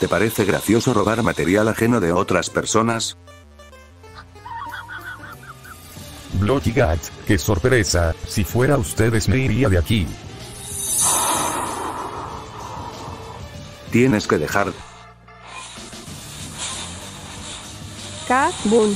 ¿Te parece gracioso robar material ajeno de otras personas? Blocky Gat, qué sorpresa, si fuera ustedes me iría de aquí. Tienes que dejar. Cat Boom.